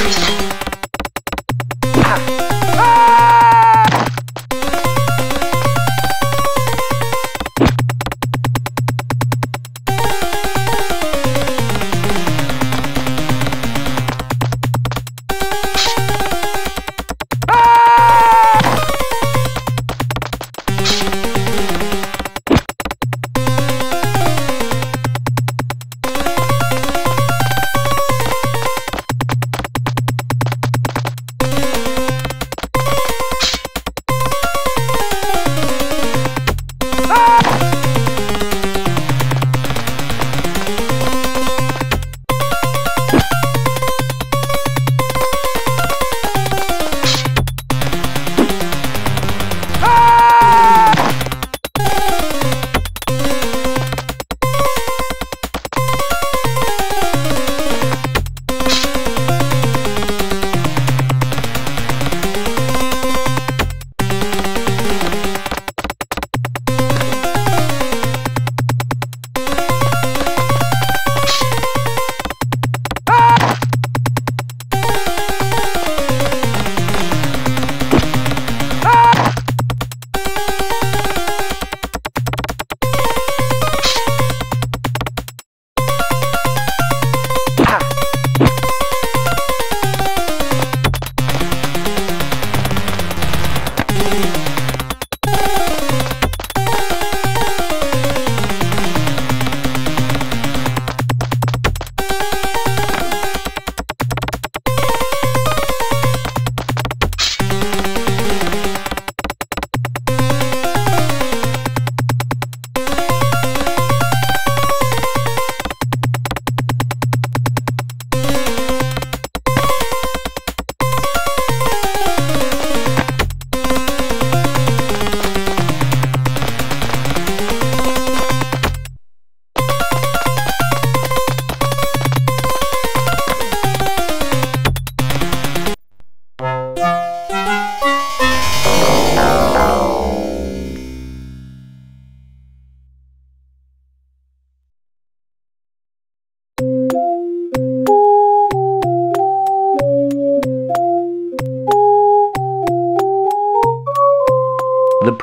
The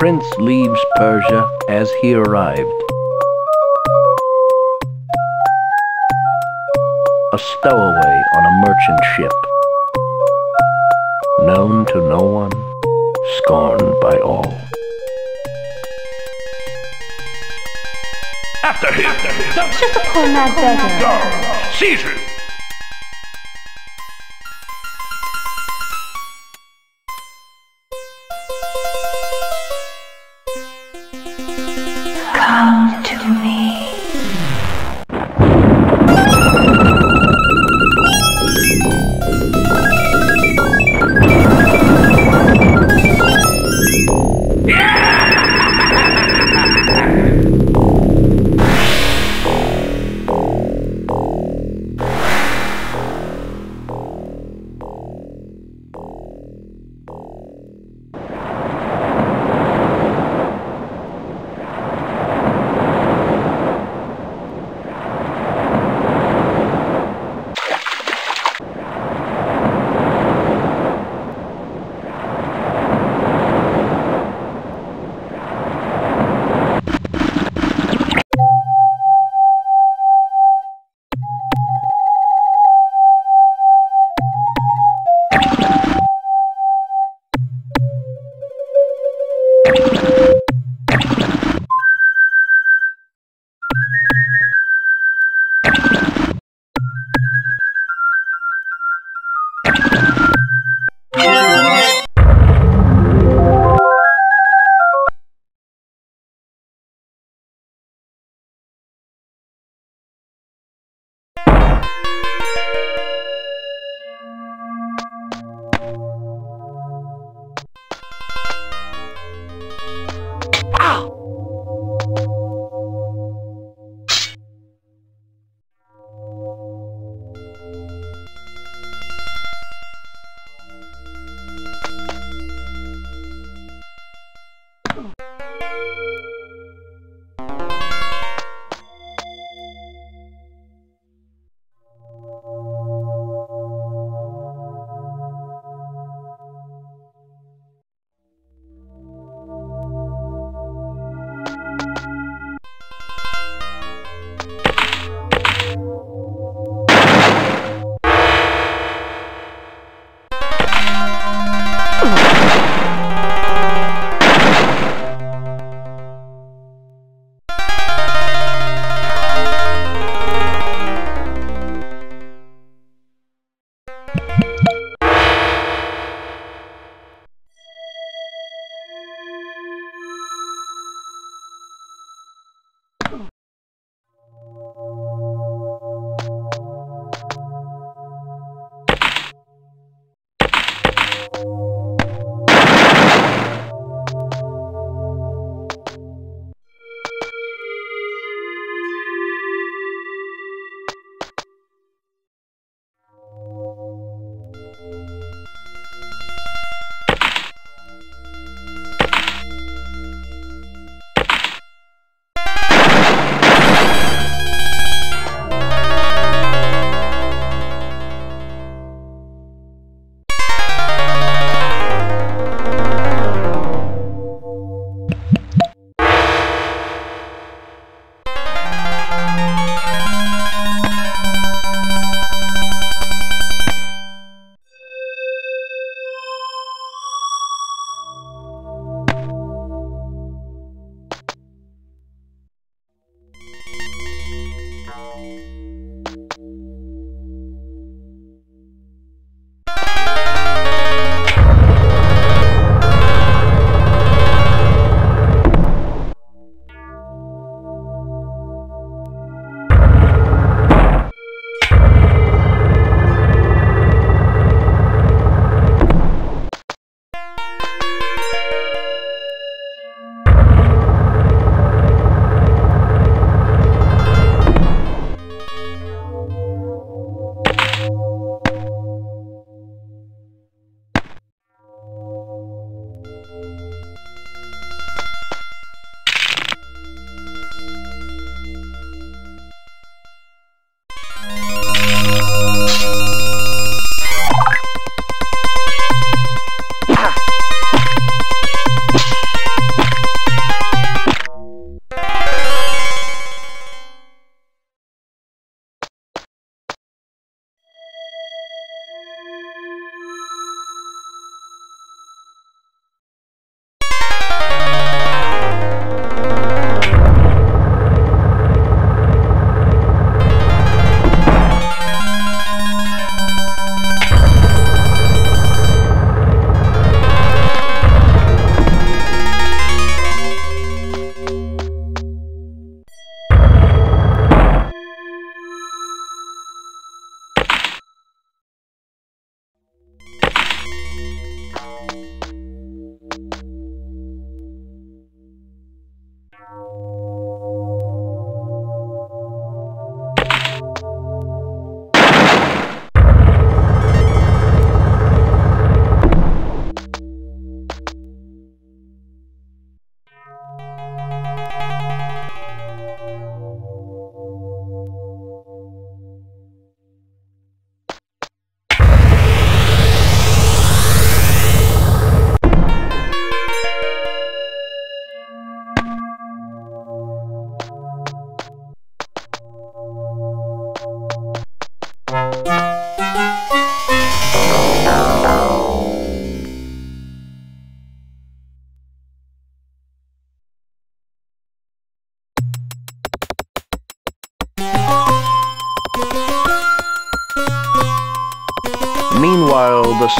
prince leaves Persia as he arrived. A stowaway on a merchant ship. Known to no one, scorned by all. After him! after him, Just a poor mad beggar. Guards, seize him!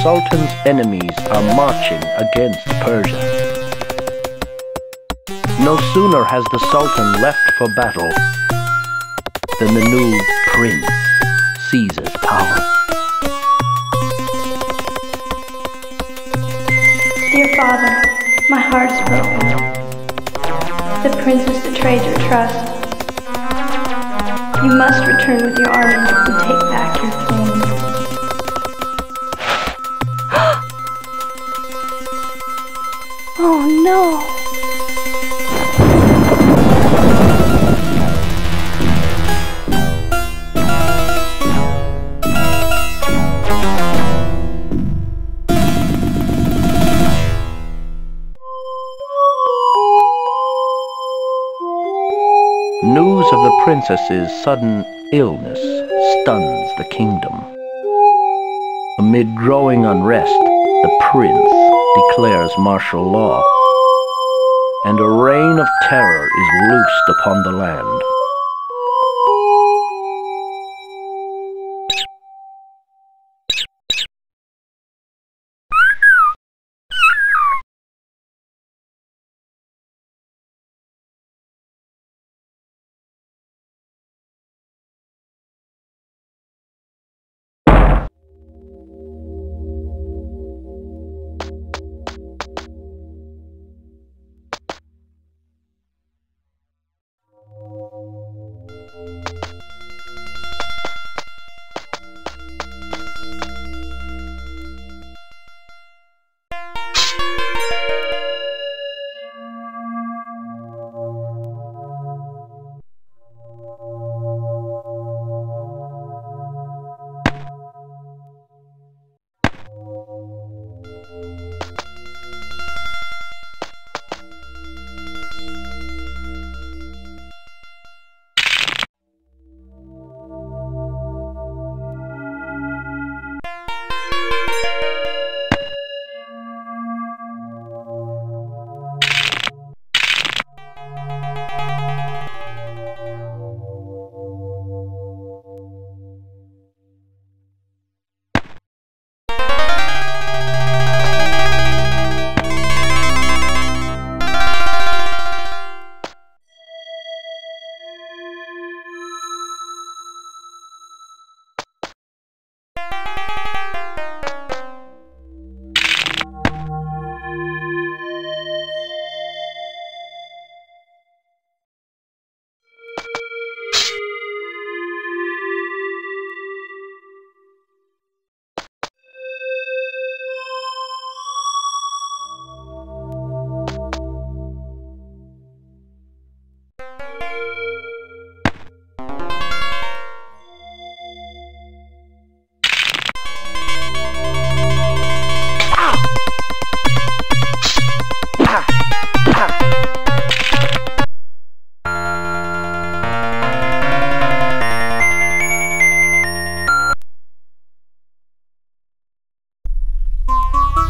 Sultan's enemies are marching against Persia. No sooner has the Sultan left for battle than the new prince seizes power. Dear father, my heart is broken. The prince has betrayed your trust. You must return with your army and take back your throne. No! News of the princess's sudden illness stuns the kingdom. Amid growing unrest, the prince declares martial law, and a reign of terror is loosed upon the land.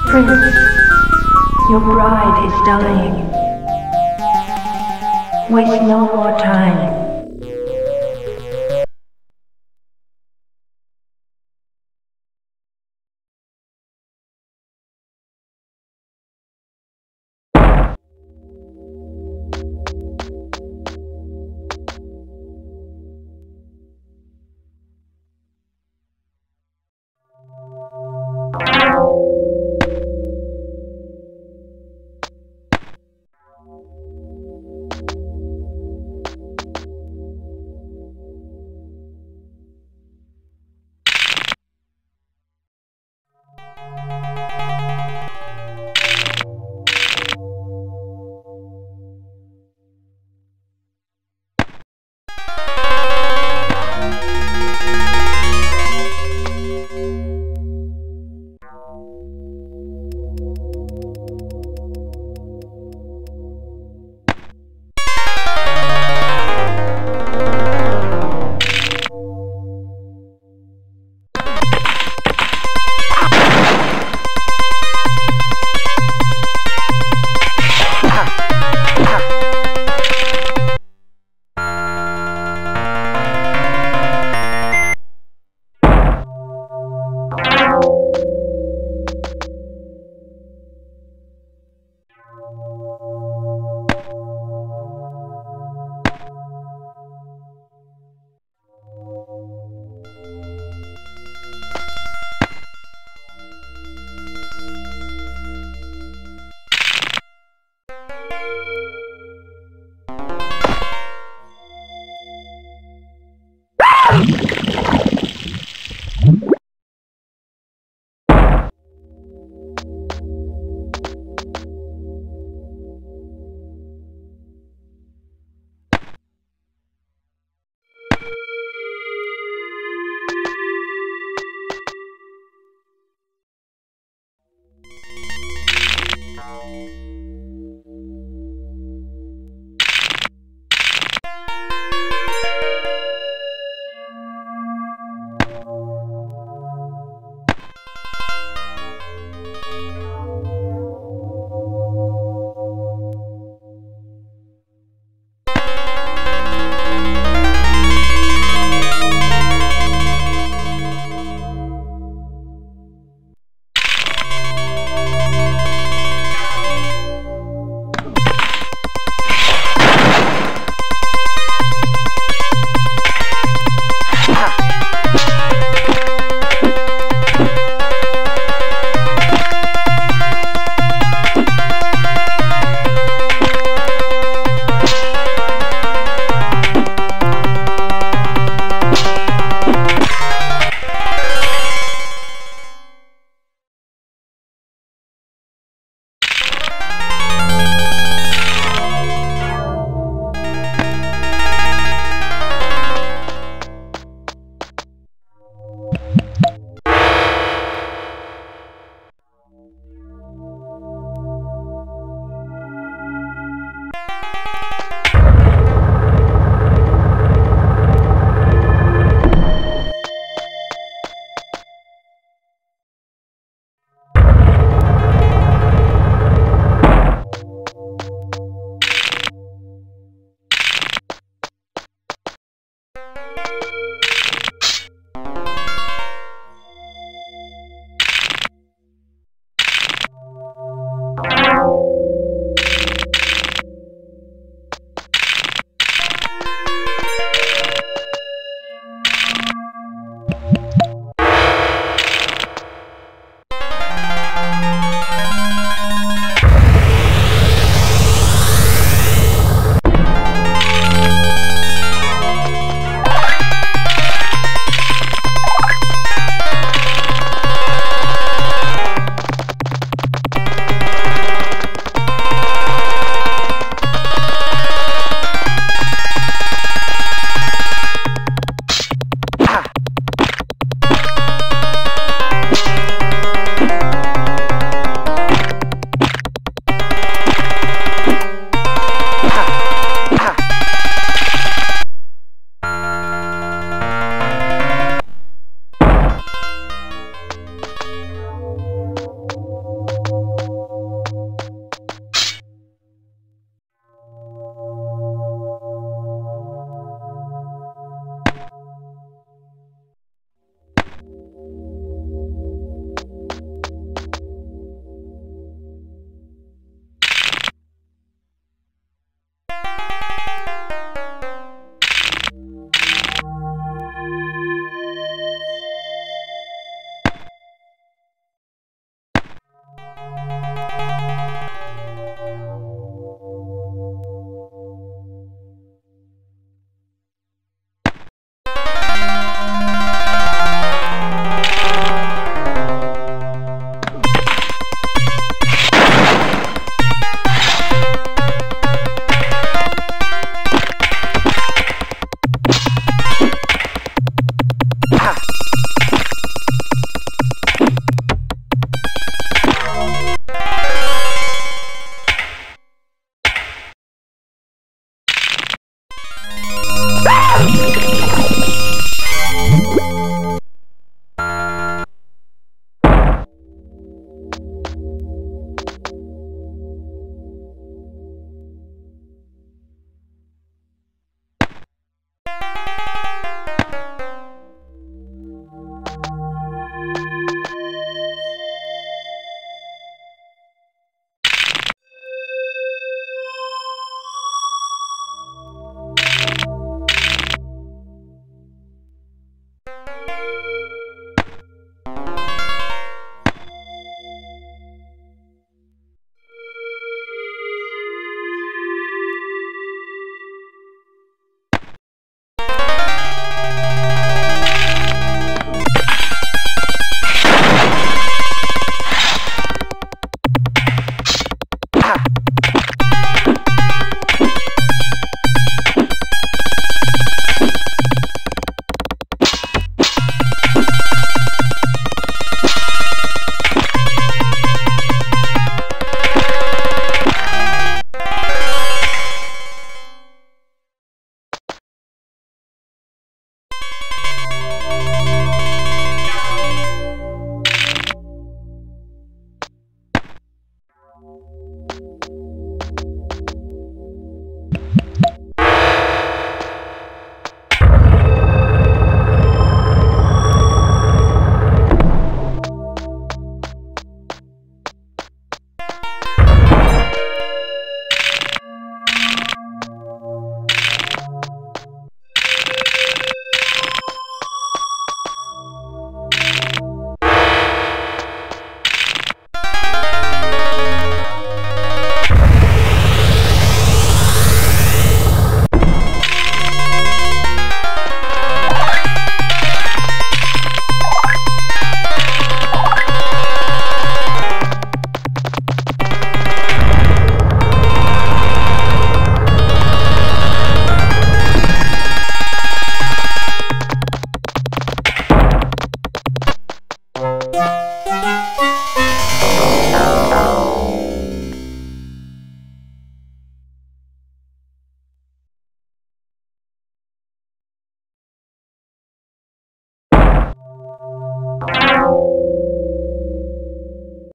Prince, your bride is dying. Waste no more time.